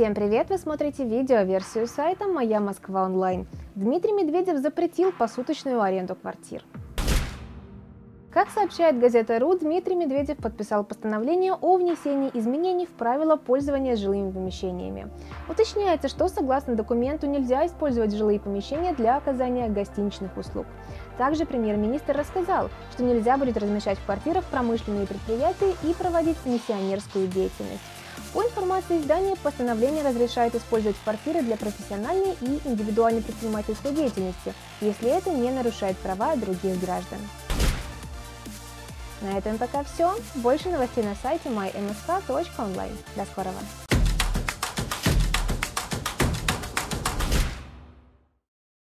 Всем привет! Вы смотрите видео-версию сайта «Моя Москва онлайн». Дмитрий Медведев запретил посуточную аренду квартир. Как сообщает газета РУ, Дмитрий Медведев подписал постановление о внесении изменений в правила пользования жилыми помещениями. Уточняется, что согласно документу нельзя использовать жилые помещения для оказания гостиничных услуг. Также премьер-министр рассказал, что нельзя будет размещать в квартирах промышленные предприятия и проводить миссионерскую деятельность. По информации издания, постановление разрешает использовать квартиры для профессиональной и индивидуальной предпринимательской деятельности, если это не нарушает права других граждан. На этом пока все. Больше новостей на сайте mymsk.online. До скорого!